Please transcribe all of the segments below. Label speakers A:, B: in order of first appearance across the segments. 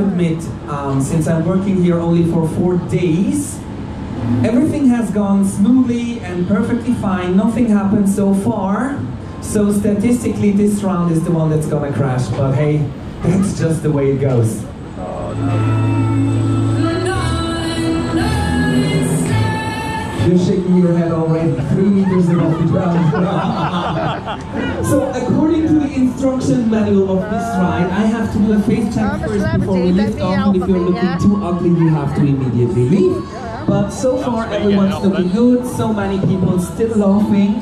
A: admit, um, since I'm working here only for four days, everything has gone smoothly and perfectly fine. Nothing happened so far. So statistically, this round is the one that's gonna crash. But hey, that's just the way it goes. You're shaking your head already, three meters above the ground. so, according to the instruction manual of this ride, I have to do a face check first before we
B: celebrity,
A: lift off. And if you're looking too ugly, you have to immediately leave. But so far, everyone's looking good. So many people still laughing.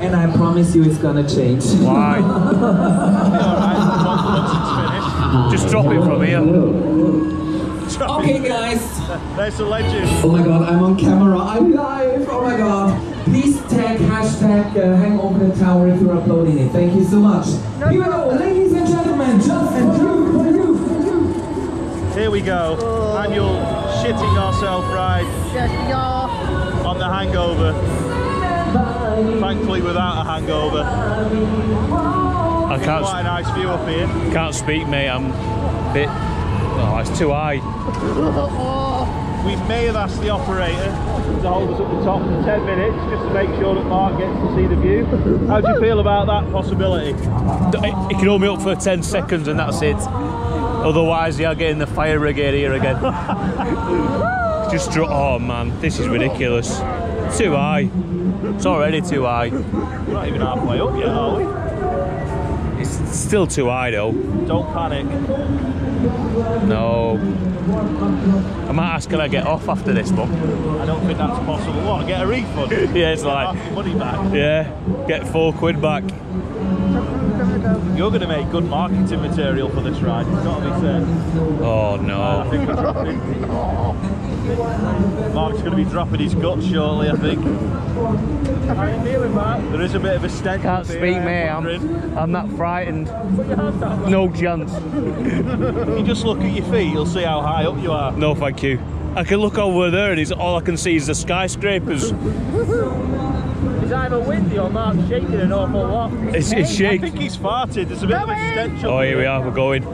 A: And I promise you it's gonna change.
C: Why? Just drop it from here.
A: Okay, guys.
C: There's the legend.
A: Oh my god, I'm on camera. I'm live. Oh my god. Please tag hashtag uh, hang over the tower if you're uploading it. Thank you so much. Here we go, ladies and gentlemen. Just for you, for you, for you.
C: Here we go. Annual shitting ourselves ride
B: Yes, we are.
C: on the hangover. Thankfully without a hangover.
D: I can't
C: Quite a nice view up here.
D: can't speak, mate. I'm a bit. Oh, it's too high.
C: We may have asked the operator to hold us at the top for 10 minutes just to make sure that Mark gets to see the view. How do you feel about that possibility?
D: It can hold me up for 10 seconds and that's it. Otherwise, you're getting the fire brigade here again. Just dro- oh man, this is ridiculous. Too high. It's already too high.
C: We're not even halfway up yet, are we?
D: It's still too high though.
C: Don't panic.
D: No. I might ask can I get off after this, but
C: I don't think that's possible. What, get a refund?
D: yeah, it's
C: Get
D: like
C: money back.
D: yeah, get four quid back.
C: You're going to make good marketing material for this ride. It's got to be said.
D: Oh
C: I
D: no.
C: think we're dropping. Mark's going to be dropping his guts shortly, I think. How you feeling, Mark? There is a bit of a stench.
D: Can't
C: up here,
D: speak,
C: I'm
D: mate. I'm, I'm not frightened. No chance.
C: If you just look at your feet, you'll see how high up you are.
D: No, thank you. I can look over there and it's, all I can see is the skyscrapers.
E: It's either windy or Mark's shaking an awful lot.
D: It's, it's
C: I
D: shaking.
C: think he's farted. There's a bit of a stench up
D: Oh, here we are. We're going.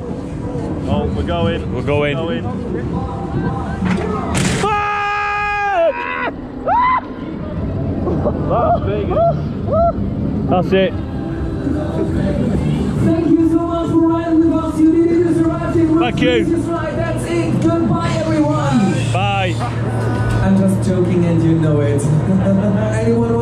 C: Oh, we're going.
D: We're going.
C: going. Las Vegas.
D: That's it.
A: Thank you so much for riding with us. You did it. You survived it.
D: Thank you.
A: Just right. That's it. Goodbye, everyone.
D: Bye.
A: I'm just joking, and you know it. Anyone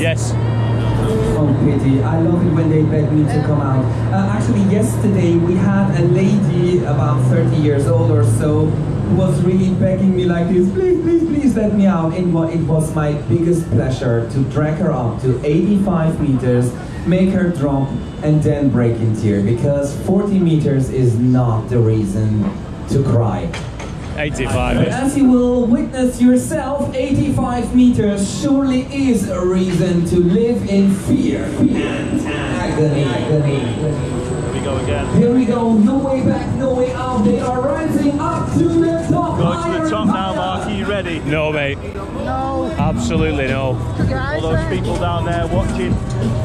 D: Yes.
A: Oh, pity. I love it when they beg me to come out. Uh, actually, yesterday we had a lady about 30 years old or so who was really begging me like this, please, please, please let me out. And it was my biggest pleasure to drag her up to 85 meters, make her drop, and then break in tears because 40 meters is not the reason to cry.
D: 85.
A: But as you will witness yourself, 85 meters surely is a reason to live in fear and agony. agony.
C: Here we go again.
A: Here we go, no way back, no way out. They are rising up to the top.
C: Going
A: higher
C: to the top
A: and
C: now. Mark. Are you ready?
D: No, mate.
B: No.
D: Absolutely no.
B: Took
C: All those people down there watching,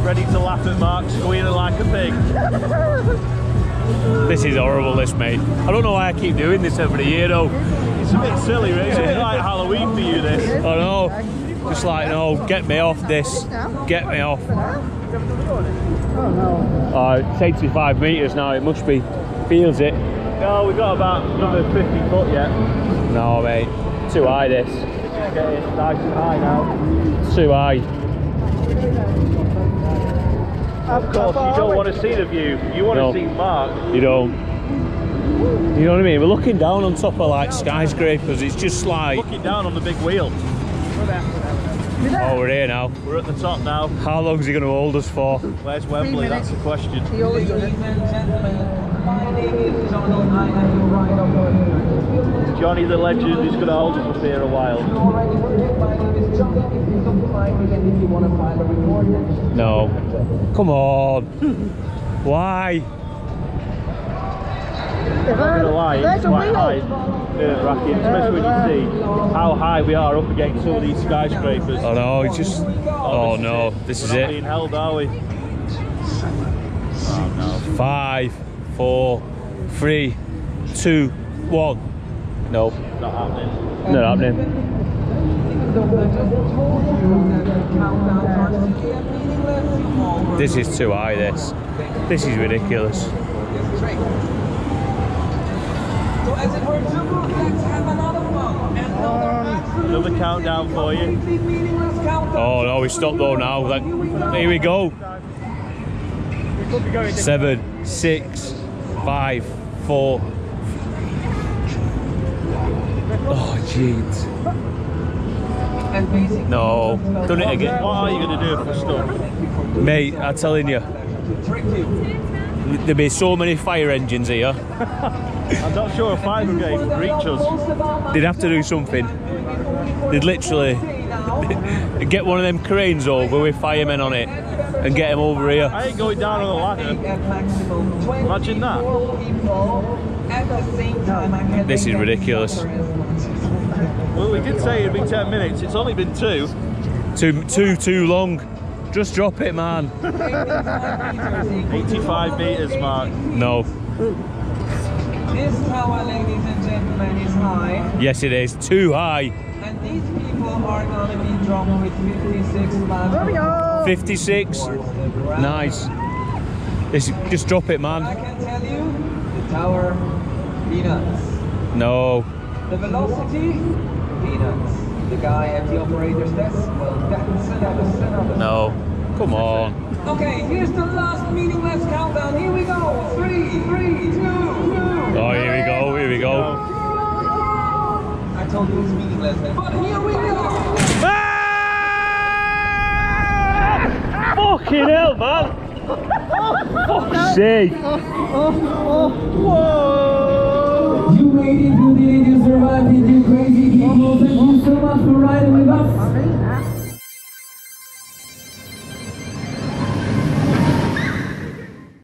C: ready to laugh at Mark squealing like a pig.
D: This is horrible, this, mate. I don't know why I keep doing this every year, though.
C: It's a bit silly, really. It's a bit like Halloween for you, this.
D: I know. Just like, no, get me off this. Get me off. Uh, it's 85 metres now, it must be. Feels it.
C: No, we've got about another 50 foot yet.
D: No, mate. Too high, this.
C: It's getting nice and high now.
D: Too high.
C: Of course, you don't want to see the view. You want
D: No.
C: to see Mark.
D: You don't. You know what I mean? We're looking down on top of like skyscrapers. It's just like,
C: Looking down on the big wheel.
D: oh, we're here now.
C: We're at the top now.
D: How long is he going to hold us for?
C: Where's Wembley? That's the question.
A: Johnny. I am your ride operator.
C: Johnny the legend is going to hold us up here a while.
A: Alrighty, forget my name is Johnny. If you come to my again, if you want to find a report,
D: No. Come on. Why?
C: I'm not going to lie, it's
B: a
C: quite
B: wheel.
C: high. Nerve wracking, especially when you see how high we are up against some of these skyscrapers.
D: Oh no, it's just. Oh no, this is
C: We're
D: it.
C: being held, are we? Oh, no.
D: Five, four, three, two, one. No,
C: Not happening.
D: not happening. This is too high. This, this is ridiculous.
A: So as it were, let's have another one. Another
C: Another countdown for you.
A: completely meaningless countdown.
D: Oh no, we stopped though now. Like, here we go.
E: We could be going to
D: Seven, six, five, four. Oh jeez. No, done it again.
C: What are you going to do if we're?
D: Mate, I'm telling you, there'd be so many fire engines here.
C: I'm not sure a fire brigade would reach us.
D: They'd have to do something. They'd literally get one of them cranes over with firemen on it and get them over here.
C: I ain't going down on the ladder.
A: At maximum 20
C: Imagine that.
A: at the same time.
D: This is ridiculous.
C: Well, we did say it'd be 10 minutes. It's only been two.
D: Too, too, too long. Just drop it, man.
C: 85 metres, Mark.
D: No.
A: This tower, ladies and gentlemen, is high,
D: Yes, it is. Too high.
A: and these people are gonna be dropped with 56 miles.
D: 56. Nice. This, just drop it, man.
A: I can tell you, the tower, peanuts.
D: No.
A: The velocity, peanuts. The guy at the operator's desk, well, that's another, another.
D: No. Come on.
A: Okay, here's the last meaningless countdown. Here we go. Three, three, two, two.
D: Oh, here we go. Here we go.
A: I told you it's meaningless, but here we go. Ah!
D: Fucking hell, man. Fuck's sake.
C: Whoa!